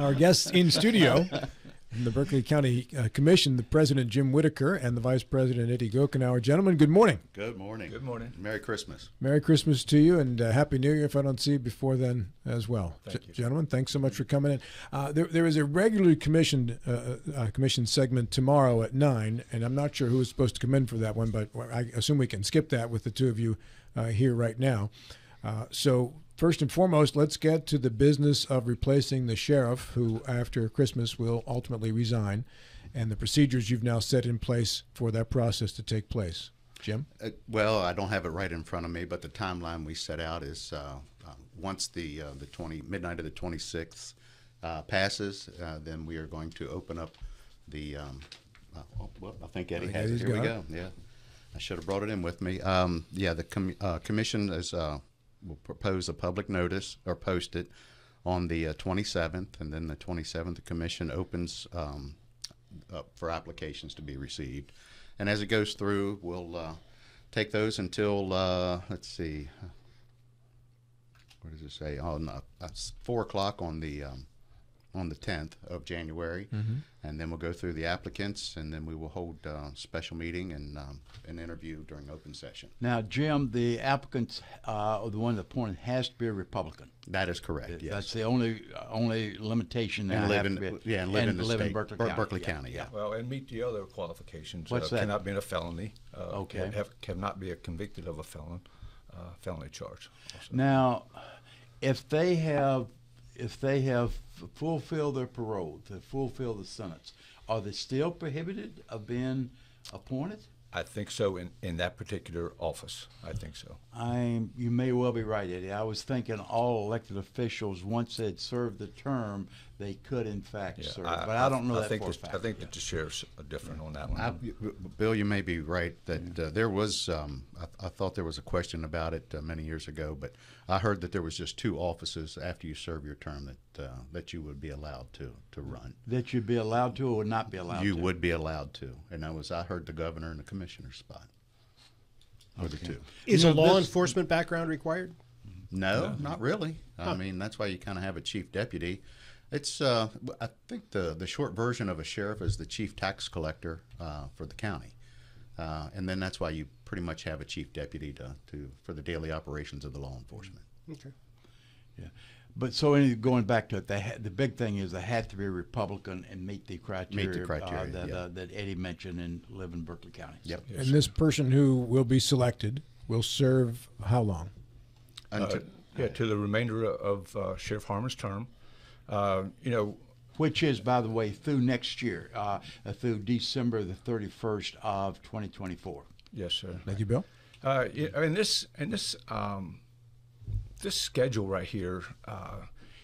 Our guests in studio from the Berkeley County uh, Commission, the President Jim Whitacre and the Vice President Eddie Gochenour. Gentlemen, good morning. Good morning. Good morning. Merry Christmas. Merry Christmas to you and uh, Happy New Year if I don't see you before then as well. Thank you. Gentlemen, thanks so much for coming in. Uh, there, there is a regularly commissioned uh, uh, commission segment tomorrow at 9, and I'm not sure who is supposed to come in for that one, but I assume we can skip that with the two of you uh, here right now. Uh, so, first and foremost, let's get to the business of replacing the sheriff, who after Christmas will ultimately resign, and the procedures you've now set in place for that process to take place. Jim? Uh, well, I don't have it right in front of me, but the timeline we set out is uh, uh, once the uh, the 20 midnight of the 26th uh, passes, uh, then we are going to open up the. Um, uh, oh, well, I think Eddie think has Eddie's it. Here we it. go. Yeah, I should have brought it in with me. Um, yeah, the com- uh, commission is will propose a public notice or post it on the uh, 27th, and then the 27th, the commission opens um, up for applications to be received. And as it goes through, we'll uh, take those until uh, let's see, what does it say? On uh, uh, four o'clock on the um, on the 10th of January, and then we'll go through the applicants, and then we will hold uh, special meeting and um, an interview during open session. Now, Jim, the applicants, uh, or the one appointed, has to be a Republican. That is correct. Yes. That's the only only limitation. and now live in to be- yeah, and live in the live state, in Berkeley Ber- County. Berkeley yeah, County. Yeah. Well, and meet the other qualifications. What's uh, that? Cannot be a felony. Uh, Okay. Have, cannot be a convicted of a felon, uh, felony charge. Also. Now, if they have, if they have fulfilled their parole to fulfill the sentence, are they still prohibited of being appointed? I think so in, in that particular office. I think so. I'm, you may well be right, Eddie. I was thinking all elected officials, once they'd served the term, they could in fact serve. but I, don't know that think for a fact. I think that the sheriff's are different on that one. I, Bill, you may be right that uh, there was. Um, I, I thought there was a question about it uh, many years ago, but I heard that there was just two offices after you serve your term that uh, that you would be allowed to to run. that you'd be allowed to or would not be allowed to? You to. would be allowed to, and that was I heard the governor and the commissioner's spot. Or the two. Is You a law this- enforcement background required? No, not really. I mean, that's why you kind of have a chief deputy. It's, uh, I think the the short version of a sheriff is the chief tax collector uh, for the county, uh, and then that's why you pretty much have a chief deputy to, to for the daily operations of the law enforcement. Okay. Yeah. But so any, going back to it, they had, the big thing is they had to be Republican and meet the criteria, criteria, uh, that, yeah. uh, that Eddie mentioned and live in Berkeley County. Yep. And this person who will be selected will serve how long? Until, Uh, yeah, to the remainder of uh, Sheriff Harmon's term. Uh, you know, Which is, by the way, through next year, uh, through December the 31st of 2024. yes, sir. Thank you, Bill. Uh, yeah, I mean this and this um, this schedule right here. Uh,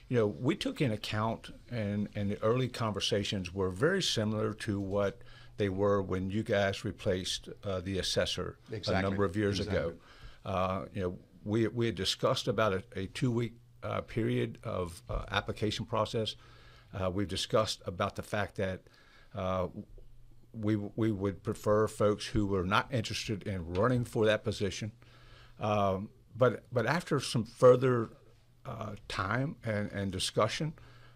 you know, we took in account, and and the early conversations were very similar to what they were when you guys replaced uh, the assessor a number of years ago. Exactly. Uh, you know, we we had discussed about a, a two week uh, period of uh, application process. Uh, we've discussed about the fact that uh, we we would prefer folks who were not interested in running for that position. Um, but but after some further uh, time and, and discussion,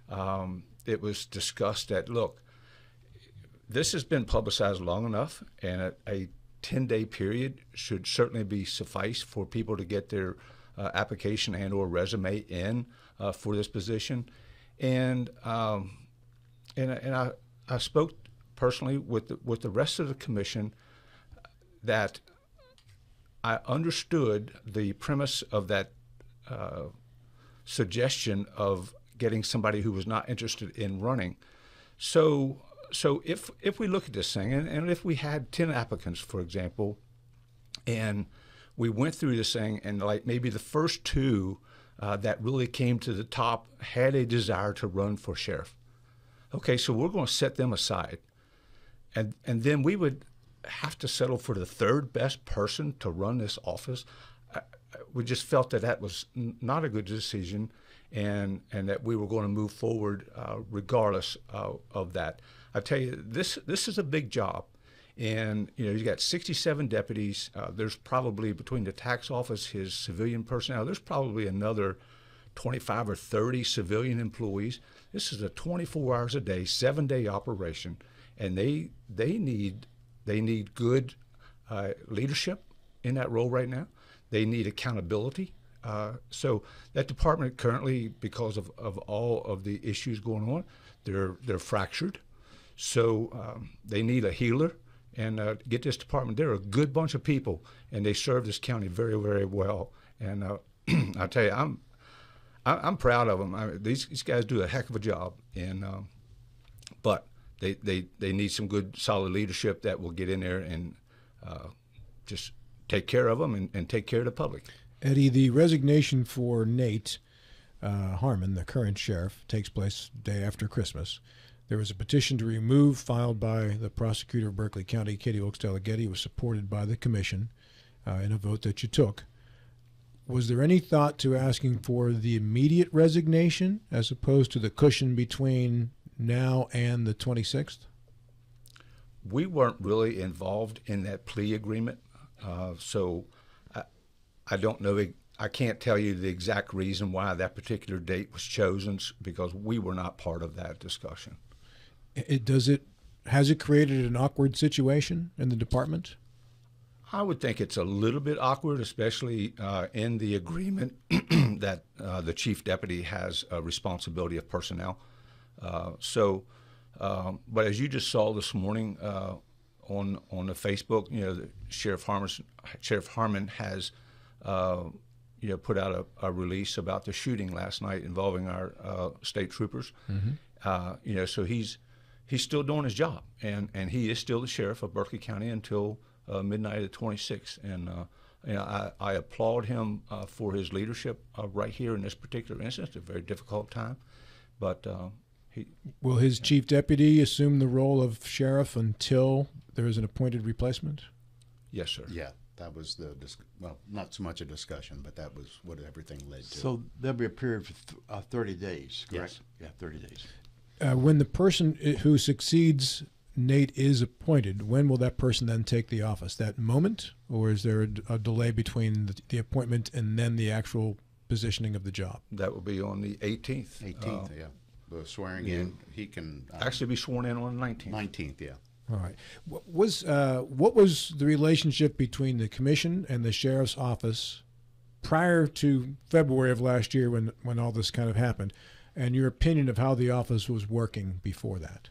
um, it was discussed that look, this has been publicized long enough, and a, a 10 day period should certainly be suffice for people to get their uh, application and or resume in uh, for this position. And um, and, I- and I, I spoke personally with the, with the rest of the commission that I understood the premise of that uh, suggestion of getting somebody who was not interested in running. So, so if if we look at this thing, and, and if we had ten applicants, for example, and we went through this thing, and like maybe the first two uh, that really came to the top had a desire to run for sheriff. Okay, so we're going to set them aside, and and then we would have to settle for the third best person to run this office. We just felt that that was n- not a good decision, and and that we were going to move forward uh, regardless uh, of that. I tell you, this this is a big job, and you know he's got 67 deputies. Uh, there's probably between the tax office, his civilian personnel, there's probably another 25 or 30 civilian employees. This is a 24 hours a day, seven day operation, and they they need they need good uh, leadership in that role right now. They need accountability. Uh, so that department currently, because of, of all of the issues going on, they're they're fractured. So um, they need a healer and uh, get this department. They're a good bunch of people, and they serve this county very, very well. And uh, I tell you, I'm I, I'm proud of them. I, these these guys do a heck of a job, and um, but they, they they need some good, solid leadership that will get in there and uh, just take care of them and, and take care of the public. Eddie, the resignation for Nate uh, Harmon, the current sheriff, takes place day after Christmas. There was a petition to remove filed by the prosecutor of Berkeley County, Katie Oaks Delligatti, was supported by the commission uh, in a vote that you took. Was there any thought to asking for the immediate resignation as opposed to the cushion between now and the 26th? We weren't really involved in that plea agreement, uh, so I, I don't know. I can't tell you the exact reason why that particular date was chosen because we were not part of that discussion. It, does it has it created an awkward situation in the department? I would think it's a little bit awkward, especially uh, in the agreement that uh, the chief deputy has a responsibility of personnel. Uh, so, um, but as you just saw this morning uh, on on the Facebook, you know, the Sheriff Harmon Sheriff Harmon has. Uh, you know, put out a, a release about the shooting last night involving our uh, state troopers. Uh, you know, so he's he's still doing his job, and, and he is still the sheriff of Berkeley County until uh, midnight of the 26th. And uh, you know, I, I applaud him uh, for his leadership uh, right here in this particular instance. A very difficult time, but uh, he Will his chief deputy assume the role of sheriff until there is an appointed replacement? yes, sir. Yeah, that was the, well, not so much a discussion, but that was what everything led to. So there'll be a period for th- uh, 30 days, correct? Yes. Yeah, 30 days. Uh, when the person who succeeds Nate is appointed, when will that person then take the office? That moment, or is there a delay between the, the appointment and then the actual positioning of the job? That will be on the 18th. 18th, Uh, yeah. The swearing in, he can. uh, actually, be sworn in on the 19th. 19th, yeah. All right. What was uh, what was the relationship between the commission and the sheriff's office prior to February of last year, when when all this kind of happened, and your opinion of how the office was working before that?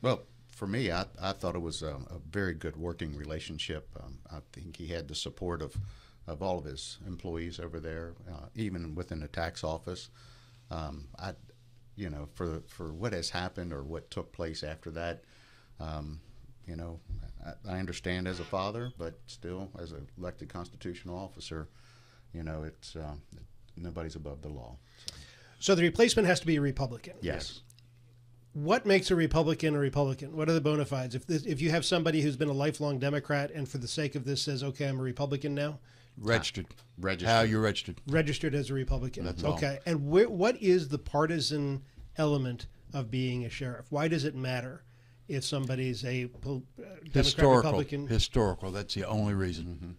Well, for me, I, I thought it was a, a very good working relationship. Um, I think he had the support of, of all of his employees over there, uh, even within the tax office. Um, I, you know, for for what has happened or what took place after that, um, you know, I, I understand as a father, but still as an elected constitutional officer, you know, it's uh, nobody's above the law. So, So the replacement has to be a Republican. yes. What makes a Republican a Republican? What are the bona fides? If this, if you have somebody who's been a lifelong Democrat and for the sake of this says, okay, I'm a Republican now, Registered. registered. How you're registered. registered as a Republican. That's all. okay. And wh- what is the partisan element of being a sheriff? Why does it matter if somebody's a pol- uh, Democrat, Historical. Republican? Historical. That's the only reason. Mm-hmm.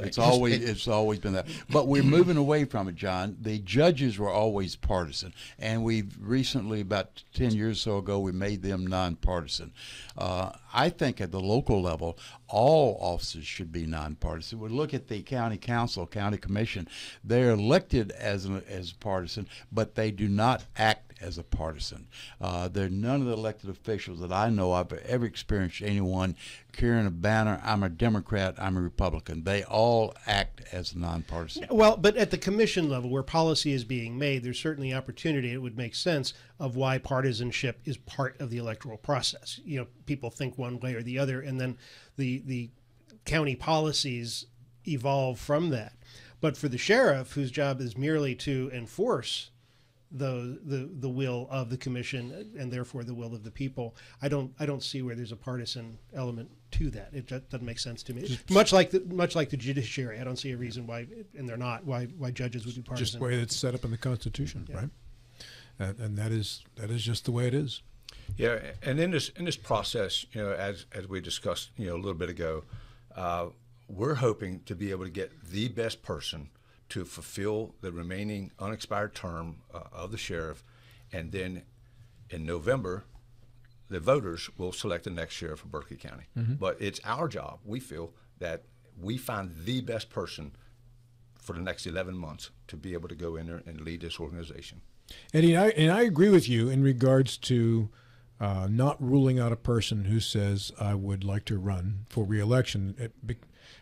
It's always it's always been that. But we're moving away from it, John. The judges were always partisan, and we've recently, about ten years or so ago, we made them nonpartisan. Uh, I think at the local level, all officers should be nonpartisan. We look at the county council, county commission; they're elected as an, as partisan, but they do not act as a partisan. Uh, there are none of the elected officials that I know have ever experienced anyone carrying a banner. I'm a Democrat. I'm a Republican. They all act as nonpartisan. Well, but at the commission level, where policy is being made, there's certainly opportunity. It would make sense of why partisanship is part of the electoral process. You know, people think one way or the other, and then the the county policies evolve from that. But for the sheriff, whose job is merely to enforce the the the will of the commission and therefore the will of the people, I don't I don't see where there's a partisan element to that. It just doesn't make sense to me. much like the much like the judiciary, I don't see a reason why, and they're not why why judges would be partisan. Just partisan. the way it's set up in the Constitution, Yeah. right? And, and that is that is just the way it is. Yeah, and in this in this process, you know, as as we discussed, you know, a little bit ago, uh, we're hoping to be able to get the best person to fulfill the remaining unexpired term uh, of the sheriff, and then in November, the voters will select the next sheriff of Berkeley County. But it's our job, we feel, that we find the best person for the next 11 months to be able to go in there and lead this organization. Eddie, and I, and I agree with you in regards to uh, not ruling out a person who says, I would like to run for reelection. It,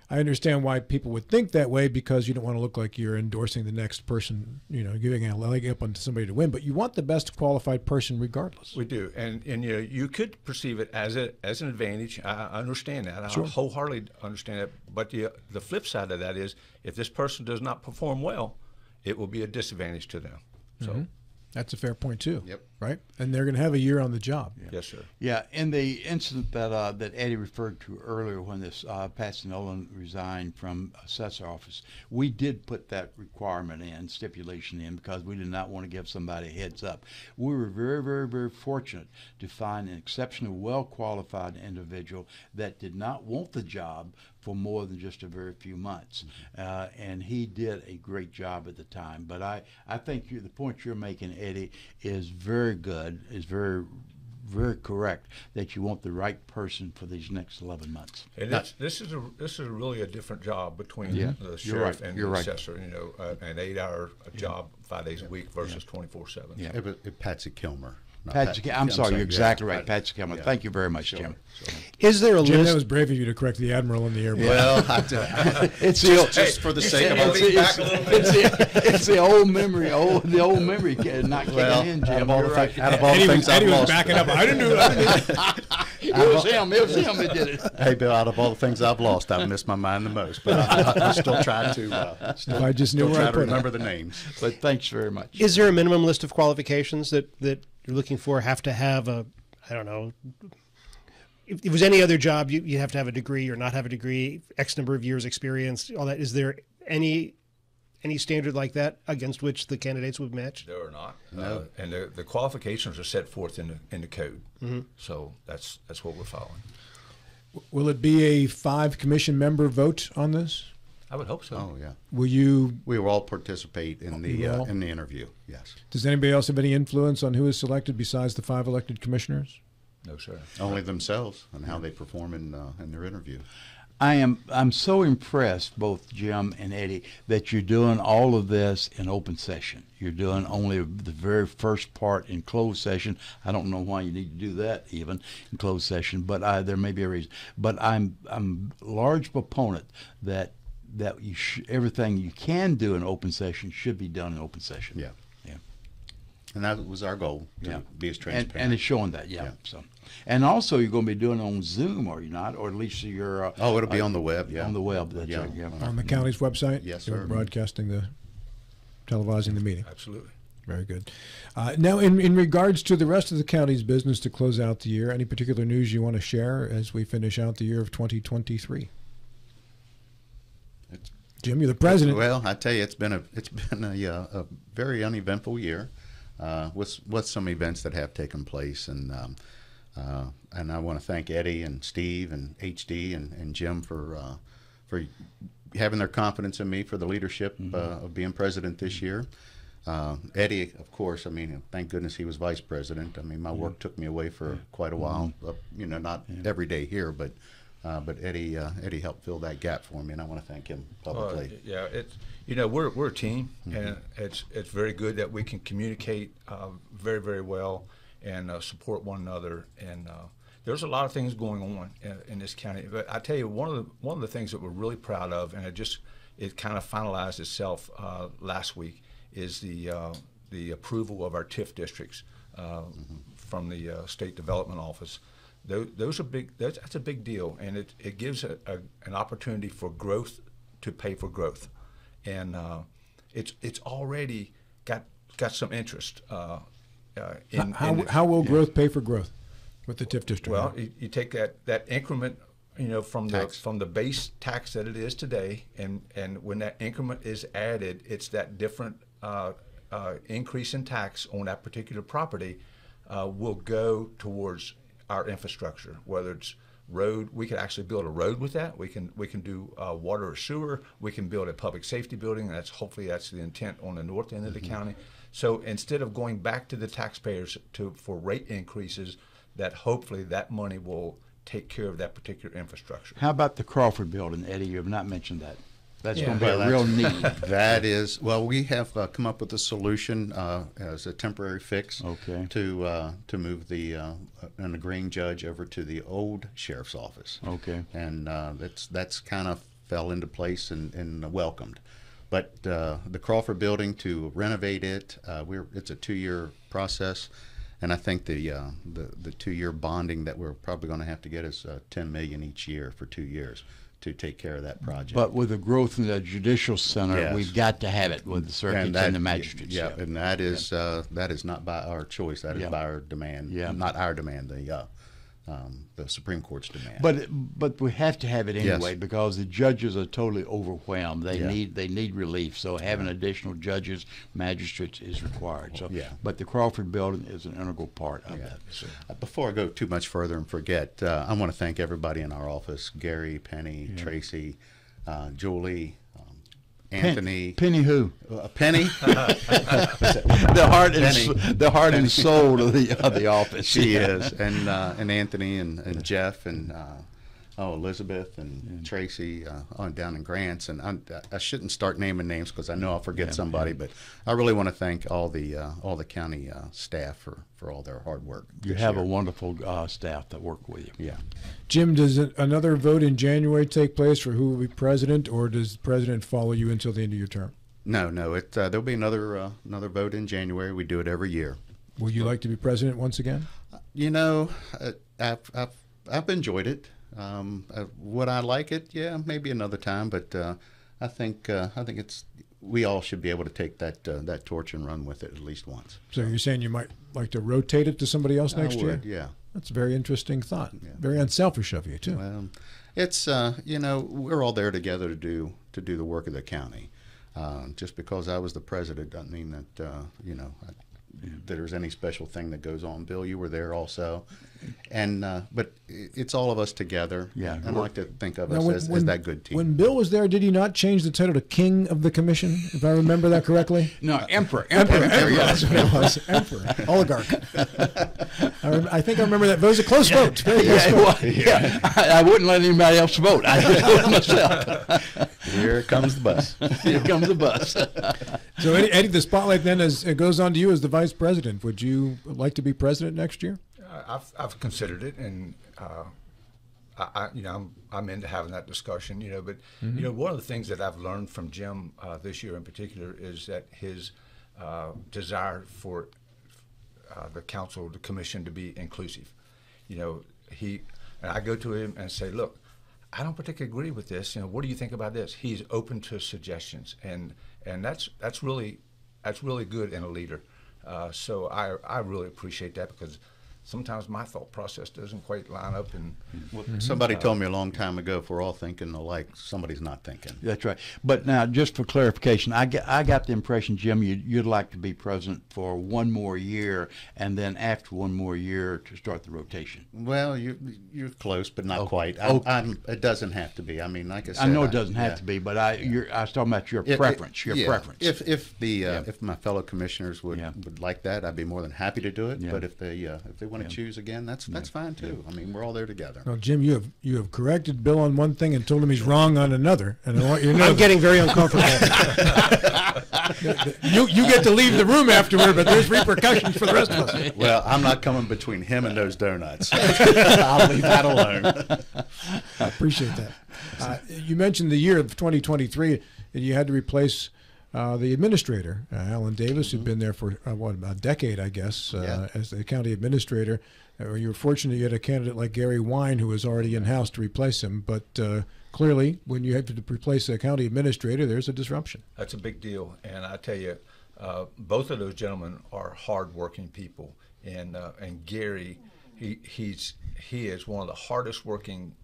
I understand why people would think that way because you don't want to look like you're endorsing the next person, you know, giving a leg up onto somebody to win. But you want the best qualified person regardless. We do, and and you know you could perceive it as a as an advantage. I understand that. I wholeheartedly understand it. But the the flip side of that is, if this person does not perform well, it will be a disadvantage to them. So mm-hmm. That's a fair point too. Yep. Right, and they're going to have a year on the job. yes, sir. Yeah, in the incident that uh, that Eddie referred to earlier, when this uh, Patsy Nolan resigned from assessor office, we did put that requirement in, stipulation in, because we did not want to give somebody a heads up. We were very, very, very fortunate to find an exceptionally well qualified individual that did not want the job for more than just a very few months, uh, and he did a great job at the time. But I, I think you, the point you're making, Eddie, is very good. Is very very correct that you want the right person for these next 11 months. And it's, this is a this is really a different job between Yeah, the sheriff right, and you're the right. assessor. You know, uh, an eight-hour job, five days a week versus twenty-four seven. Yeah. It it, Patsy Kilmer. Not Patsy, Pat- I'm sorry, you're yeah, exactly right. Pat- Patsy Cameron. yeah. Thank you very much, Sure. Jim. Is there a Jim, list? that was brave of you to correct the admiral in the air. Well, I- It's the old, just for the sake of it's, it's, it's, the, it's the old memory, old the old memory not kicking Well, in, out Jim. of all You're the right. out of all the things Eddie I've was lost. backing up. I didn't do it. I didn't do it. It was him. It was him that did it. hey, Bill, out of all the things I've lost, I've missed my mind the most. But I, I, I still try to. Uh, still, If I just knew still where I try to put it. remember the names. But thanks very much. Is there a minimum list of qualifications that, that you're looking for? Have to have a, I don't know, if it was any other job, you, you have to have a degree or not have a degree, X number of years experience, all that. Is there any any standard like that against which the candidates would match? There are not. Uh, and the, the qualifications are set forth in the in the code. So that's that's what we're following. Will it be a five commission member vote on this? I would hope so. Oh yeah, Will you? we will all participate in the uh, in the interview. Yes, Does anybody else have any influence on who is selected besides the five elected commissioners? No, sir. only themselves and how they perform in uh, in their interview. I am I'm so impressed, both Jim and Eddie, that you're doing all of this in open session. You're doing only the very first part in closed session. I don't know why you need to do that even in closed session, but I, there may be a reason. But I'm I'm a large proponent that that you sh- everything you can do in open session should be done in open session. Yeah. yeah. And that was our goal to Yeah. be as And, transparent. and it's showing that, yeah. Yeah. So, and also you're going to be doing it on Zoom, are you not? Or at least you're. Uh, oh, it'll be uh, on the web. Yeah, On the web, that's Yeah. right. Yeah. On the county's website? Yes, You're sir. Broadcasting the, televising the meeting. Absolutely. Very good. Uh, now, in, in regards to the rest of the county's business to close out the year, any particular news you want to share as we finish out the year of 2023? It's- Jim, you're the president. Well, I tell you, it's been a it's been a, uh, a very uneventful year, uh, with with some events that have taken place, and um, uh, and I want to thank Eddie and Steve and HD and, and Jim for uh, for having their confidence in me for the leadership uh, of being president this year. Uh, Eddie, of course, I mean, thank goodness he was vice president. I mean, my work took me away for quite a while. Uh, you know, not every day here, but uh, but Eddie uh, Eddie helped fill that gap for me, and I want to thank him publicly. Uh, yeah, it's you know we're we're a team, and it's it's very good that we can communicate uh, very very well and uh, support one another. And uh, there's a lot of things going on in, in this county. But I tell you, one of the one of the things that we're really proud of, and it just it kind of finalized itself uh, last week, is the uh, the approval of our TIF districts uh, from the uh, State Development Office. Those, those are big. That's, that's a big deal, and it, it gives a, a, an opportunity for growth to pay for growth, and it's it's already got got some interest. Uh, uh, in, how, in how will growth pay for growth with the TIF district? well, you, you take that, that increment, you know, from the from the base tax that it is today, and and when that increment is added, it's that different uh, uh, increase in tax on that particular property uh, will go towards our infrastructure, whether it's road. We could actually build a road with that. We can we can do uh, water or sewer. We can build a public safety building. That's hopefully that's the intent on the north end of the county. So instead of going back to the taxpayers to for rate increases, that hopefully that money will take care of that particular infrastructure. How about the Crawford building, Eddie? You have not mentioned that. That's Yeah. going to be Well, a real need. That is, well, we have uh, come up with a solution uh, as a temporary fix Okay. to uh, to move the uh, an agreeing judge over to the old sheriff's office. Okay. and uh, that's that's kind of fell into place and, and welcomed. But uh, the Crawford building to renovate it, uh, we're it's a two year process, and I think the uh, the the two year bonding that we're probably going to have to get is uh, ten million each year for two years to take care of that project. But with the growth in the judicial center, Yes. we've got to have it with the circuits and, that- the magistrates. Yeah, and that is uh, that is not by our choice. That is Yeah. by our demand. Yeah. not our demand. The uh, um, the Supreme Court's demand. But but we have to have it Yes. anyway because the judges are totally overwhelmed. They Yeah. need they need relief. So having additional judges, magistrates is required. So Yeah. But the Crawford building is an integral part of Yeah. that. So. Uh, Before I go too much further and forget, uh, I want to thank everybody in our office: Gary, Penny, Tracy, uh, Julie, Anthony, Penny who? uh, Penny. the heart and Penny. s- the heart and soul of the of the office. she is, and uh, and Anthony and, and Jeff and uh, oh Elizabeth and Tracy uh, on down in Grants, and I'm, I shouldn't start naming names because I know I'll forget somebody, but I really want to thank all the uh, all the county uh, staff for, for all their hard work. You this have a wonderful uh, staff that work with you. yeah. Jim, does it- another vote in January take place for who will be president, or does the president follow you until the end of your term? No, no. It uh, there'll be another uh, another vote in January. We do it every year. Will you like to be president once again? You know, uh, I've I've, I've enjoyed it. Um, uh, would I like it? Yeah, maybe another time. But uh, I think uh, I think it's we all should be able to take that uh, that torch and run with it at least once. So you're saying you might like to rotate it to somebody else next I year? Yeah. That's a very interesting thought. Yeah. Very unselfish of you too. Well, it's uh, you know we're all there together to do to do the work of the county. Uh, just because I was the president doesn't mean that uh, you know I, that there's any special thing that goes on. Bill, you were there also, and uh, but it's all of us together. Yeah. I like to think of Now, us when- as, when- as that good team. When Bill was there, did he not change the title to King of the Commission, if I remember that correctly? No, emperor, emperor, emperor. That's what it was. Emperor, oligarch. I, rem- I think I remember that. But it was a close vote. Very Yeah, it vote. was, yeah. I, I wouldn't let anybody else vote. I just voted myself. Here comes the bus. Here comes the bus. So, Eddie, Eddie, the spotlight then is, it goes on to you as the vice president. Would you like to be president next year? I've, I've considered it, and uh, I, I, you know, I'm, I'm into having that discussion. You know, but you know, one of the things that I've learned from Jim uh, this year in particular is that his uh, desire for uh, the council, the commission, to be inclusive. You know, he and I go to him and say, look. I don't particularly agree with this. You know, what do you think about this? He's open to suggestions, and and that's that's really that's really good in a leader. Uh, so I I really appreciate that because sometimes my thought process doesn't quite line up and Somebody told me a long time ago, if we're all thinking alike, somebody's not thinking. That's right. But now, just for clarification, I get, I got the impression, Jim, you'd, you'd like to be president for one more year, and then after one more year to start the rotation. Well, you you're close, but not Oh, quite. I, okay. I'm, it doesn't have to be. I mean, like I said, I know it doesn't have yeah. to be, but I you're, I was talking about your If- preference. Your yeah, preference. If if the uh, Yeah. if my fellow commissioners would, Yeah. would like that, I'd be more than happy to do it. Yeah. But if they uh, if they want to Yeah. choose again, that's that's fine too. I mean, we're all there together. Well, Jim, you have you have corrected Bill on one thing and told him he's wrong on another, and I want you to know I'm that. getting very uncomfortable. you you get to leave the room afterward, but there's repercussions for the rest of us. well, I'm not coming between him and those donuts. I'll leave that alone. I appreciate that. Uh, you mentioned the year of 2023, and you had to replace uh, the administrator, uh, Alan Davis, who'd been there for uh, what a decade, I guess, uh, Yeah. as the county administrator. Uh, you were fortunate you had a candidate like Gary Wine, who was already in house to replace him. But uh, clearly, when you have to replace a county administrator, there's a disruption. That's a big deal, and I tell you, uh, both of those gentlemen are hardworking people, and uh, and Gary, he he's he is one of the hardest working,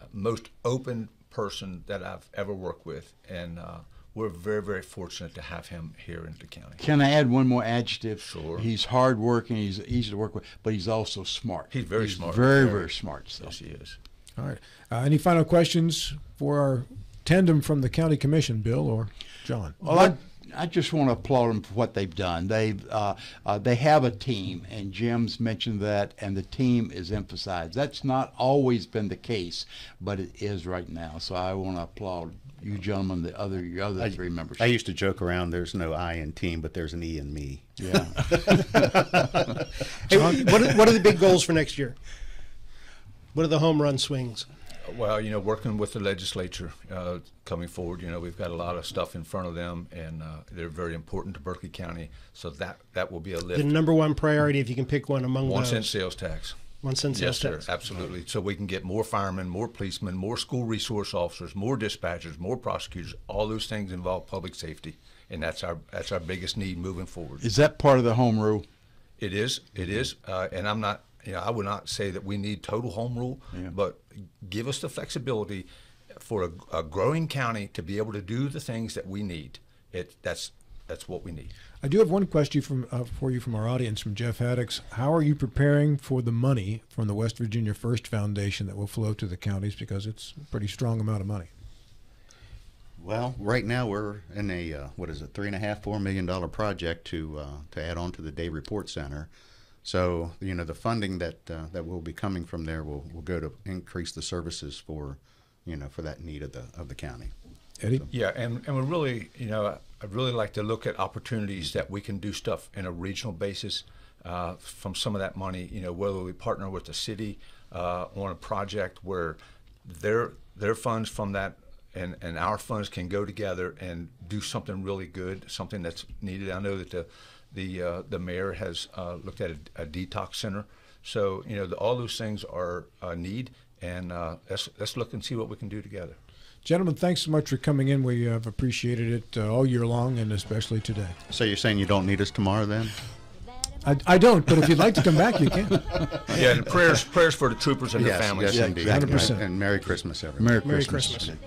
uh, most open person that I've ever worked with, and uh, we're very very fortunate to have him here in the county. Can I add one more adjective? Sure. He's hardworking. He's easy to work with, but he's also smart. He's very smart. Very, Very. very smart. So. Yes, he is. All right. Uh, any final questions for our tandem from the county commission, Bill or John? Well, I, I just want to applaud them for what they've done. They've uh, uh, they have a team, and Jim's mentioned that, and the team is emphasized. That's not always been the case, but it is right now. So I want to applaud you gentlemen, the other your other three members. I used to joke around. There's no I in team, but there's an E in me. yeah. Hey, what, are, what are the big goals for next year? What are the home run swings? Well, you know, working with the legislature uh, coming forward, you know, we've got a lot of stuff in front of them, and uh, they're very important to Berkeley County. So that that will be a The number one priority, if you can pick one among One those. cent sales tax. One cent Yes, sales sir. tax. Absolutely. So we can get more firemen, more policemen, more school resource officers, more dispatchers, more prosecutors. All those things involve public safety, and that's our that's our biggest need moving forward. Is that part of the home rule? It is. It is. Uh, and I'm not. You know, I would not say that we need total home rule, but give us the flexibility for a, a growing county to be able to do the things that we need. It that's that's what we need. I do have one question from uh, for you from our audience from Jeff Haddix. How are you preparing for the money from the West Virginia First Foundation that will flow to the counties because it's a pretty strong amount of money? Well, right now we're in a uh, what is it, three and a half, four million dollar project to uh, to add on to the Day Report Center. So you know the funding that uh, that will be coming from there will, will go to increase the services for you know for that need of the of the county. Eddie? Yeah, and, and we're really, you know, I'd really like to look at opportunities that we can do stuff in a regional basis uh, from some of that money. You know, whether we partner with the city uh, on a project where their their funds from that and, and our funds can go together and do something really good, something that's needed. I know that the the uh, the mayor has uh, looked at a, a detox center, so you know the, all those things are a need, and uh, let's let's look and see what we can do together. Gentlemen, thanks so much for coming in. We have appreciated it uh, all year long and especially today. So you're saying you don't need us tomorrow then? I, I don't, but if you'd like to come back, you can. Yeah, and prayers prayers for the troopers and their families. yes, indeed. 100%. And Merry Christmas, everyone. Merry Merry Christmas. Christmas.